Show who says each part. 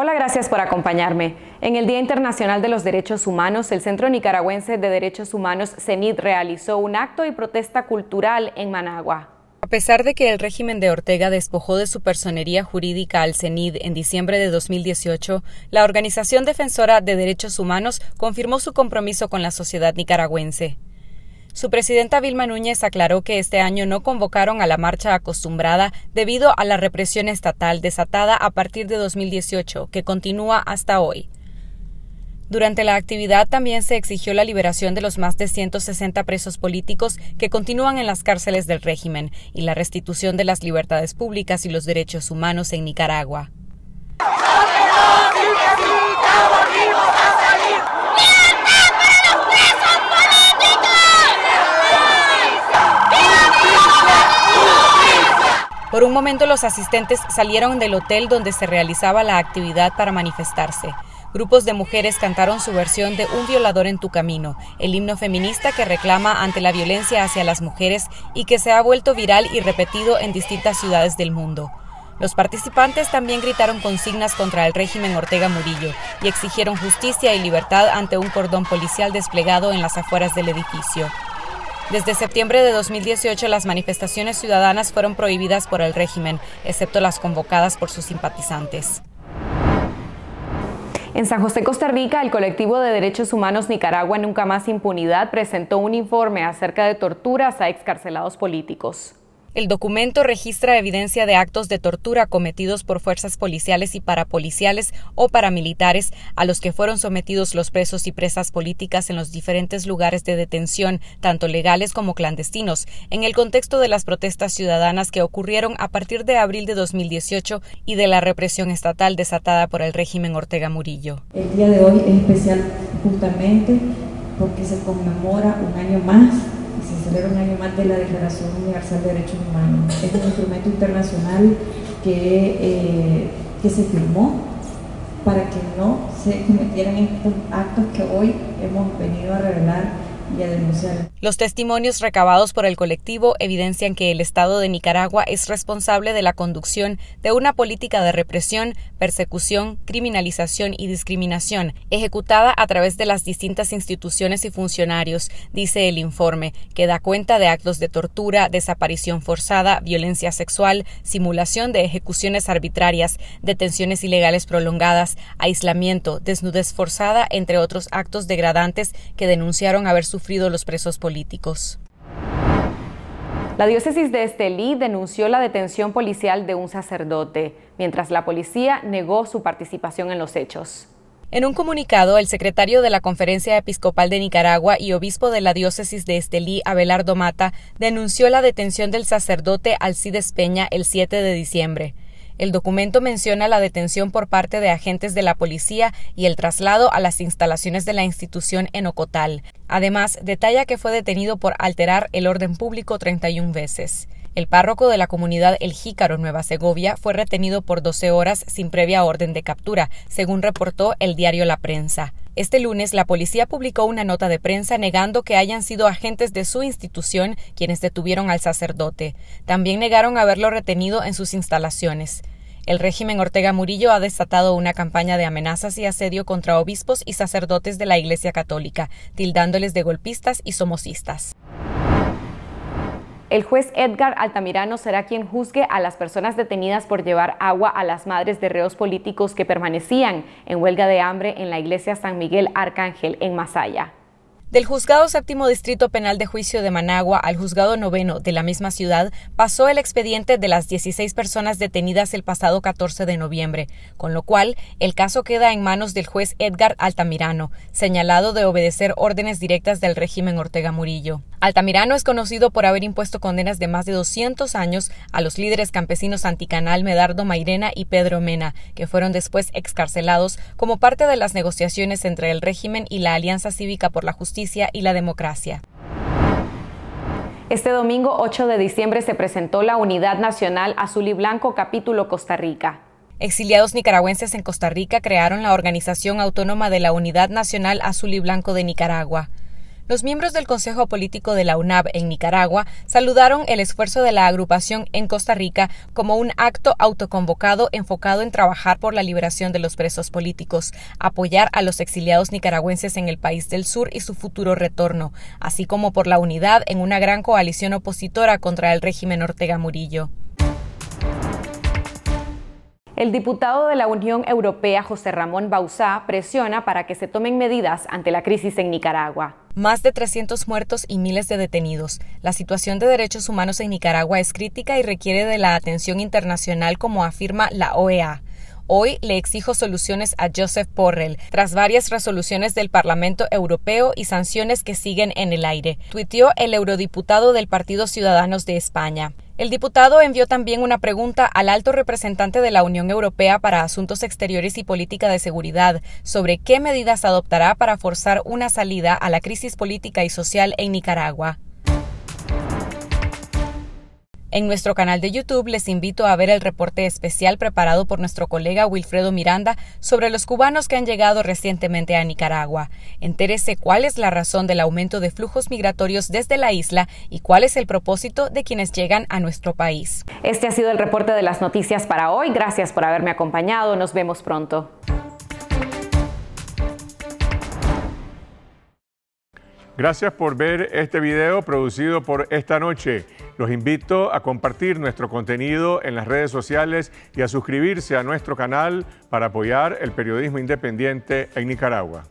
Speaker 1: Hola, gracias por acompañarme. En el Día Internacional de los Derechos Humanos, el Centro Nicaragüense de Derechos Humanos, CENID, realizó un acto y protesta cultural en Managua.
Speaker 2: A pesar de que el régimen de Ortega despojó de su personería jurídica al CENID en diciembre de 2018, la Organización Defensora de Derechos Humanos confirmó su compromiso con la sociedad nicaragüense. Su presidenta Vilma Núñez aclaró que este año no convocaron a la marcha acostumbrada debido a la represión estatal desatada a partir de 2018, que continúa hasta hoy. Durante la actividad también se exigió la liberación de los más de 160 presos políticos que continúan en las cárceles del régimen y la restitución de las libertades públicas y los derechos humanos en Nicaragua. Por un momento los asistentes salieron del hotel donde se realizaba la actividad para manifestarse. Grupos de mujeres cantaron su versión de Un violador en tu camino, el himno feminista que reclama ante la violencia hacia las mujeres y que se ha vuelto viral y repetido en distintas ciudades del mundo. Los participantes también gritaron consignas contra el régimen Ortega Murillo y exigieron justicia y libertad ante un cordón policial desplegado en las afueras del edificio. Desde septiembre de 2018 las manifestaciones ciudadanas fueron prohibidas por el régimen, excepto las convocadas por sus simpatizantes.
Speaker 1: En San José, Costa Rica, el colectivo de derechos humanos Nicaragua Nunca Más Impunidad presentó un informe acerca de torturas a excarcelados políticos.
Speaker 2: El documento registra evidencia de actos de tortura cometidos por fuerzas policiales y parapoliciales o paramilitares a los que fueron sometidos los presos y presas políticas en los diferentes lugares de detención, tanto legales como clandestinos, en el contexto de las protestas ciudadanas que ocurrieron a partir de abril de 2018 y de la represión estatal desatada por el régimen Ortega Murillo.
Speaker 3: El día de hoy es especial justamente porque se conmemora un año más se celebra un año más de la Declaración Universal de Derechos Humanos. Es un instrumento internacional que, eh, que se firmó para que no se cometieran estos actos que hoy hemos venido a revelar
Speaker 2: los testimonios recabados por el colectivo evidencian que el Estado de Nicaragua es responsable de la conducción de una política de represión, persecución, criminalización y discriminación, ejecutada a través de las distintas instituciones y funcionarios, dice el informe, que da cuenta de actos de tortura, desaparición forzada, violencia sexual, simulación de ejecuciones arbitrarias, detenciones ilegales prolongadas, aislamiento, desnudez forzada, entre otros actos degradantes que denunciaron haber sufrido sufrido los presos políticos.
Speaker 1: La diócesis de Estelí denunció la detención policial de un sacerdote, mientras la policía negó su participación en los hechos.
Speaker 2: En un comunicado, el secretario de la Conferencia Episcopal de Nicaragua y obispo de la diócesis de Estelí, Abelardo Mata, denunció la detención del sacerdote Alcides Peña el 7 de diciembre. El documento menciona la detención por parte de agentes de la policía y el traslado a las instalaciones de la institución en Ocotal. Además, detalla que fue detenido por alterar el orden público 31 veces. El párroco de la comunidad El Jícaro, Nueva Segovia, fue retenido por 12 horas sin previa orden de captura, según reportó el diario La Prensa. Este lunes, la policía publicó una nota de prensa negando que hayan sido agentes de su institución quienes detuvieron al sacerdote. También negaron haberlo retenido en sus instalaciones. El régimen Ortega Murillo ha desatado una campaña de amenazas y asedio contra obispos y sacerdotes de la Iglesia Católica, tildándoles de golpistas y somocistas.
Speaker 1: El juez Edgar Altamirano será quien juzgue a las personas detenidas por llevar agua a las madres de reos políticos que permanecían en huelga de hambre en la iglesia San Miguel Arcángel en Masaya.
Speaker 2: Del juzgado séptimo distrito penal de juicio de Managua al juzgado noveno de la misma ciudad pasó el expediente de las 16 personas detenidas el pasado 14 de noviembre, con lo cual el caso queda en manos del juez Edgar Altamirano, señalado de obedecer órdenes directas del régimen Ortega Murillo. Altamirano es conocido por haber impuesto condenas de más de 200 años a los líderes campesinos anticanal Medardo Mairena y Pedro Mena, que fueron después excarcelados como parte de las negociaciones entre el régimen y la Alianza Cívica por la Justicia y la democracia.
Speaker 1: Este domingo 8 de diciembre se presentó la Unidad Nacional Azul y Blanco capítulo Costa Rica.
Speaker 2: Exiliados nicaragüenses en Costa Rica crearon la Organización Autónoma de la Unidad Nacional Azul y Blanco de Nicaragua. Los miembros del Consejo Político de la UNAB en Nicaragua saludaron el esfuerzo de la agrupación en Costa Rica como un acto autoconvocado enfocado en trabajar por la liberación de los presos políticos, apoyar a los exiliados nicaragüenses en el país del sur y su futuro retorno, así como por la unidad en una gran coalición opositora contra el régimen Ortega Murillo.
Speaker 1: El diputado de la Unión Europea, José Ramón Bauzá, presiona para que se tomen medidas ante la crisis en Nicaragua.
Speaker 2: Más de 300 muertos y miles de detenidos. La situación de derechos humanos en Nicaragua es crítica y requiere de la atención internacional, como afirma la OEA. Hoy le exijo soluciones a Joseph Porrell, tras varias resoluciones del Parlamento Europeo y sanciones que siguen en el aire, tuiteó el eurodiputado del Partido Ciudadanos de España. El diputado envió también una pregunta al alto representante de la Unión Europea para Asuntos Exteriores y Política de Seguridad sobre qué medidas adoptará para forzar una salida a la crisis política y social en Nicaragua. En nuestro canal de YouTube les invito a ver el reporte especial preparado por nuestro colega Wilfredo Miranda sobre los cubanos que han llegado recientemente a Nicaragua. Entérese cuál es la razón del aumento de flujos migratorios desde la isla y cuál es el propósito de quienes llegan a nuestro país.
Speaker 1: Este ha sido el reporte de las noticias para hoy. Gracias por haberme acompañado. Nos vemos pronto.
Speaker 4: Gracias por ver este video producido por Esta Noche. Los invito a compartir nuestro contenido en las redes sociales y a suscribirse a nuestro canal para apoyar el periodismo independiente en Nicaragua.